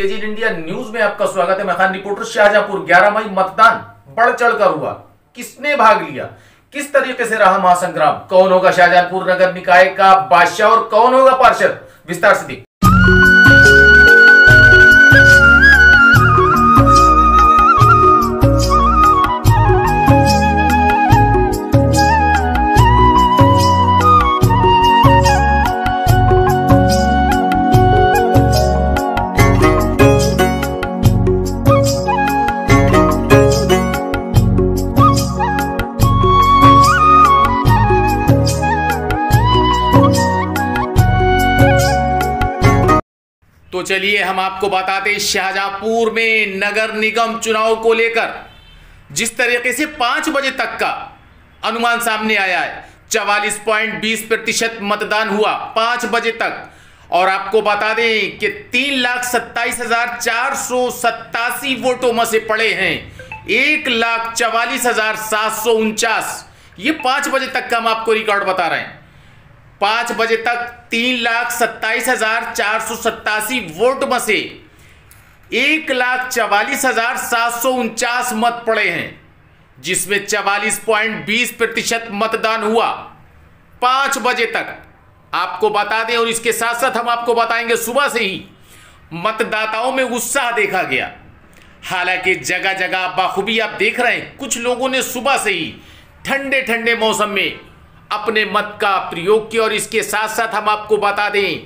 India news में आपका स्वागत है। मैं खान रिपोर्टर शाहजहांपुर 11 मई मतदान बढ़ चढ़कर हुआ। किसने भाग लिया? किस तरीके से रहा महासंग्राम? कौन होगा शाहजहांपुर नगर निकाय का बादशाह और कौन होगा पार्षद? विस्तार से देखिए। चलिए हम आपको बताते शाहजहांपुर में नगर निगम चुनाव को लेकर। जिस तरीके से पाँच बजे तक का अनुमान सामने आया है, चवालीस पॉइंट बीस प्रतिशत मतदान हुआ पाँच बजे तक। और आपको बता दें कि तीन लाख सत्ताईस हज़ार चार सौ सत्तासी वोटों में से पड़े हैं। एक लाख चवालीस हज़ार सात सौ उनचास। ये पाँच बजे तक का हम आपको रिकॉर्ड बता रहे हैं। पाँच बजे तक तीन लाख सत्ताईस हज़ार चार सौ सत्तासी वोट में से एक लाख चवालीस हज़ार सात सौ उनचास मत पड़े हैं, जिसमें चवालीस पॉइंट बीस प्रतिशत मतदान हुआ। पाँच बजे तक। आपको बता दें और इसके साथ साथ हम आपको बताएँगे, सुबह से ही मतदाताओं में उत्साह देखा गया। हालाँकि जगह जगह बाखूबी आप देख रहे हैं, कुछ लोगों ने सुबह से ही ठंडे ठंडे मौसम में अपने मत का प्रयोग किया और इसके साथ साथ हम आपको बता दें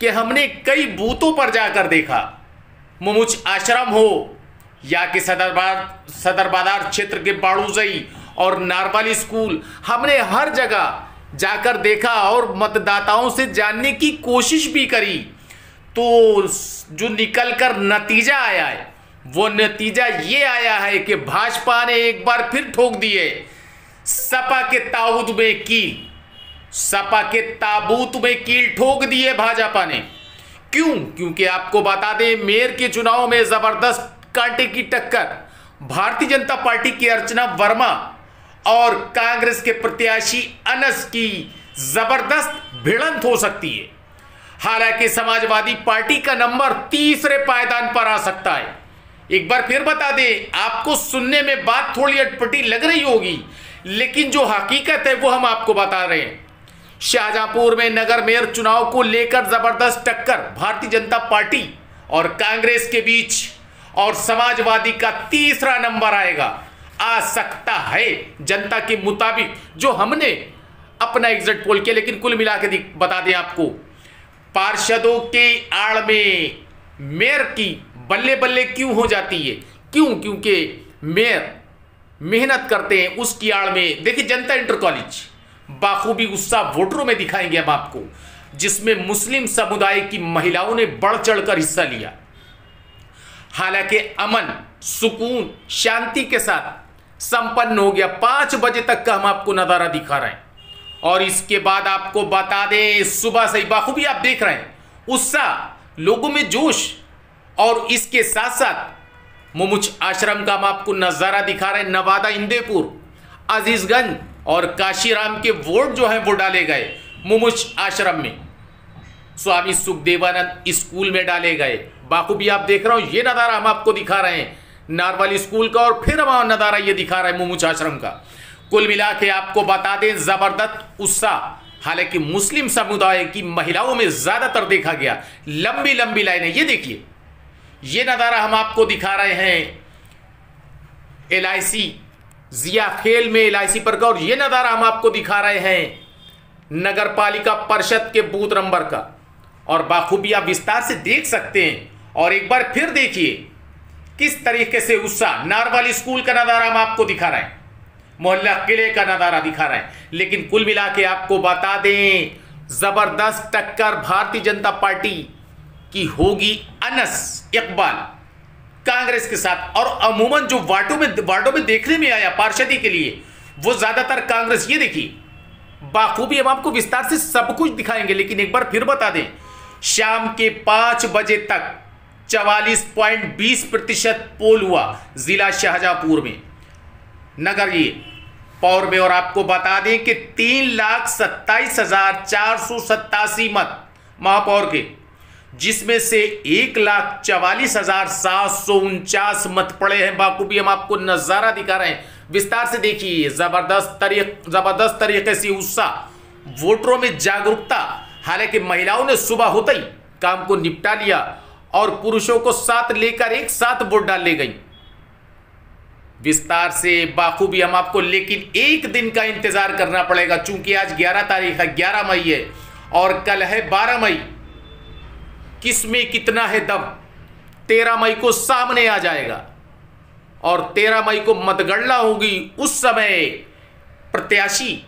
कि हमने कई बूथों पर जाकर देखा। मुमुच आश्रम हो, या कि सदर सदर बाज़ार क्षेत्र के बाड़ूजई और नारवाली स्कूल, हमने हर जगह जाकर देखा और मतदाताओं से जानने की कोशिश भी करी। तो जो निकल कर नतीजा आया है, वो नतीजा ये आया है कि भाजपा ने एक बार फिर ठोक दिए। सपा के ताबूत में कील सपा के ताबूत में कील ठोक दिए भाजपा ने। क्यों? क्योंकि आपको बता दें, मेयर के चुनाव में ज़बरदस्त कांटे की टक्कर, भारतीय जनता पार्टी की अर्चना वर्मा और कांग्रेस के प्रत्याशी अनस की ज़बरदस्त भिड़ंत हो सकती है। हालाँकि समाजवादी पार्टी का नंबर तीसरे पायदान पर आ सकता है। एक बार फिर बता दें, आपको सुनने में बात थोड़ी अटपटी लग रही होगी, लेकिन जो हकीकत है, वो हम आपको बता रहे हैं। शाहजहांपुर में नगर मेयर चुनाव को लेकर ज़बरदस्त टक्कर, भारतीय जनता पार्टी और कांग्रेस के बीच, और समाजवादी का तीसरा नंबर आएगा। आ सकता है जनता के मुताबिक, जो हमने अपना एग्जिट पोल किया, लेकिन कुल मिला के बता दें आपको। पार्षदों के आड़ में मेयर की बल्ले बल्ले क्यों हो जाती है? क्यों? क्योंकि मेयर मेहनत करते हैं उसकी आड़ में। देखिए, जनता इंटर कॉलेज, बाखूबी उत्साह वोटरों में दिखाएँगे हम आपको, जिसमें मुस्लिम समुदाय की महिलाओं ने बढ़ चढ़कर हिस्सा लिया। हालाँकि अमन, सुकून, शांति के साथ संपन्न हो गया। पाँच बजे तक का हम आपको नज़ारा दिखा रहे हैं। और इसके बाद आपको बता दें, सुबह से ही बाखूबी आप देख रहे हैं। उत्साह, लोगों में जोश और इसके साथ साथ मुमुच आश्रम का हम आपको नज़ारा दिखा रहे हैं, नवादा, इंदेपुर, अजीजगंज और काशीराम के वोट जो हैं वो डाले गए मुमुच आश्रम में। स्वामी सुखदेवानंद स्कूल में डाले गए। बाखूबी आप देख रहे हो, ये नज़ारा हम आपको दिखा रहे हैं, नारवाली स्कूल का और फिर हम नज़ारा ये दिखा रहे हैं मुमुच आश्रम का। कुल मिला के आपको बता दें, ज़बरदस्त उत्साह। हालाँकि मुस्लिम समुदाय की महिलाओं में ज़्यादातर देखा गया लंबी लंबी लाइनें, ये देखिए। ये नज़ारा हम आपको दिखा रहे हैं। एलआईसी, जिया खेल में एल पर का और ये नज़ारा हम आपको दिखा रहे हैं। नगर पालिका परिषद के बूथ नंबर का। और बाखूबी आप विस्तार से देख सकते हैं। और एक बार फिर देखिए, किस तरीके से उत्साह, नारवाली स्कूल का नज़ारा हम आपको दिखा रहे हैं। मोहल्ला किले का नज़ारा दिखा रहे हैं। लेकिन कुल मिला के आपको बता दें, ज़बरदस्त टक्कर, भारतीय जनता पार्टी की होगी अनस, इकबाल। कांग्रेस के साथ, और अमूमन जो वार्डों में वार्डों में देखने में आया पार्षदी के लिए, वो ज़्यादातर कांग्रेस, ये देखी बाखूबी हम आपको विस्तार से सब कुछ दिखाएँगे, लेकिन एक बार फिर बता दें, शाम के पाँच बजे तक चवालीस पॉइंट बीस प्रतिशत पोल हुआ जिला शाहजहांपुर में। नगर ये, पौर में, और आपको बता दें कि तीन लाख सत्ताईस हज़ार चार सौ सत्तासी मत महापौर के जिसमें से एक लाख चवालीस हज़ार सात सौ उनचास मत पड़े हैं। बाखूबी, हम आपको नज़ारा दिखा रहे हैं। विस्तार से देखिए, ज़बरदस्त तरीक, ज़बरदस्त तरीके से उत्साह, वोटरों में जागरूकता। हालाँकि महिलाओं ने सुबह होते ही काम को निपटा लिया और पुरुषों को साथ लेकर एक साथ वोट डालने गई। विस्तार से बाखूबी, हम आपको लेकिन एक दिन का इंतज़ार करना पड़ेगा, चूँकि आज 11 तारीख है 11 मई है और कल है 12 मई। किसमें कितना है दम? 13 मई को सामने आ जाएगा। और 13 मई को मतगणना होगी उस समय। प्रत्याशी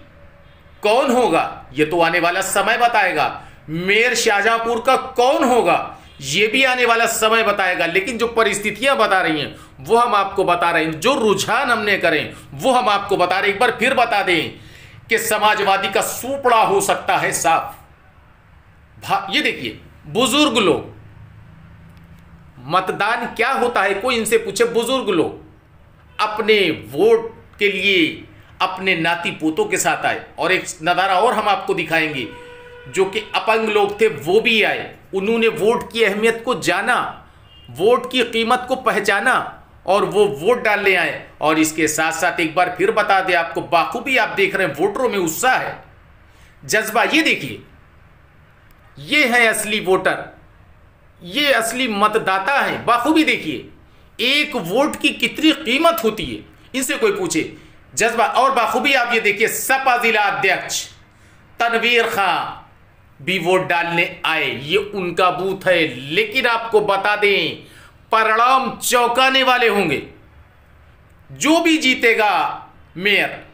कौन होगा? यह तो आने वाला समय बताएगा। मेयर शाहजहांपुर का कौन होगा? यह भी आने वाला समय बताएगा। लेकिन जो परिस्थितियाँ बता रही हैं, वो हम आपको बता रहे हैं। जो रुझान हमने करें, वो हम आपको बता रहे एक बार फिर बता दें कि समाजवादी का सूपड़ा हो सकता है साफ़। ये देखिए बुज़ुर्ग लोग। मतदान क्या होता है, कोई इनसे पूछे, बुज़ुर्ग लोग, अपने वोट के लिए अपने नाती पोतों के साथ आए। और एक नज़ारा और हम आपको दिखाएँगे, जो कि अपंग लोग थे, वो भी आए। उन्होंने वोट की अहमियत को जाना, वोट की कीमत को पहचाना, और वो वोट डालने आए। और इसके साथ साथ एक बार फिर बता दें आपको, बाखूबी आप देख रहे हैं, वोटरों में उत्साह है। जज्बा ये देखिए ये है असली वोटर। ये असली मतदाता है। बाखूबी देखिए, एक वोट की कितनी कीमत होती है? इनसे कोई पूछे। जज्बा, और बाखूबी आप ये देखिए, सपा जिला अध्यक्ष तनवीर खां भी वोट डालने आए। ये उनका बूथ है। लेकिन आपको बता दें, परिणाम चौंकाने वाले होंगे। जो भी जीतेगा, मेयर।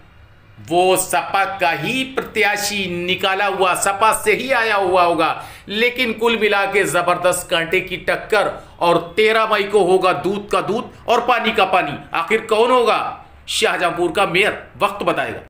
वो सपा का ही प्रत्याशी निकाला हुआ, सपा से ही आया हुआ होगा। लेकिन कुल मिला के ज़बरदस्त कांटे की टक्कर और तेरह मई को होगा दूध का दूध और पानी का पानी। आखिर कौन होगा? शाहजहांपुर का मेयर, वक्त बताएगा।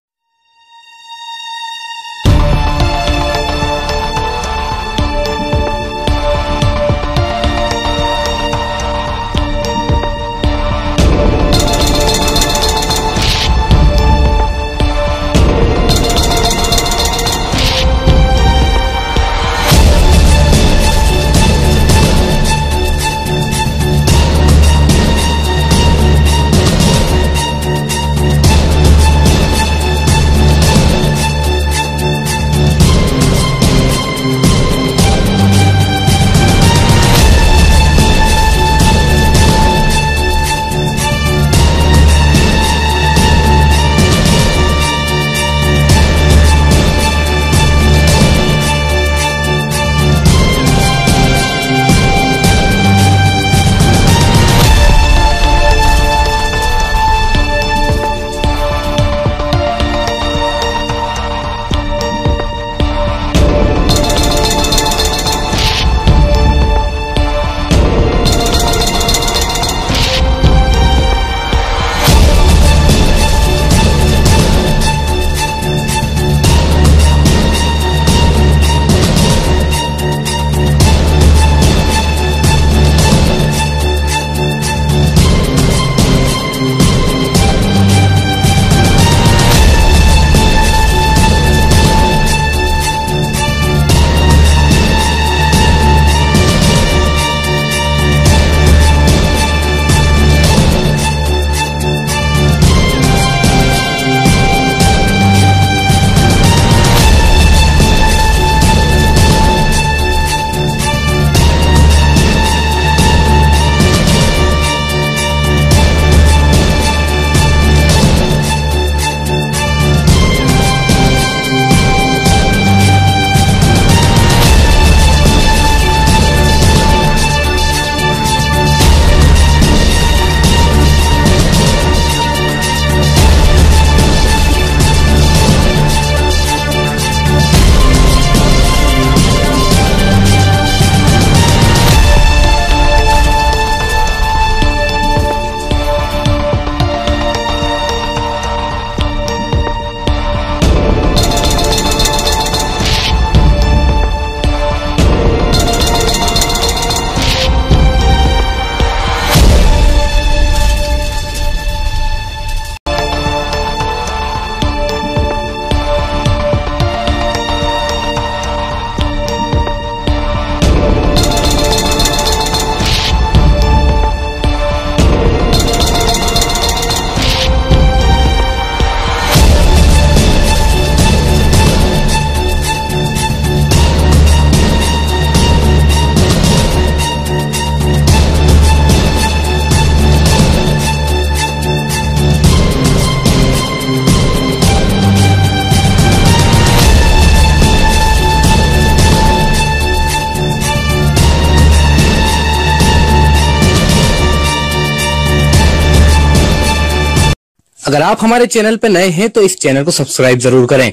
अगर आप हमारे चैनल पर नए हैं तो इस चैनल को सब्सक्राइब ज़रूर करें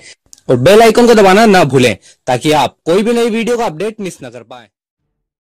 और बेल आइकन को दबाना ना भूलें, ताकि आप कोई भी नई वीडियो का अपडेट मिस न कर पाए।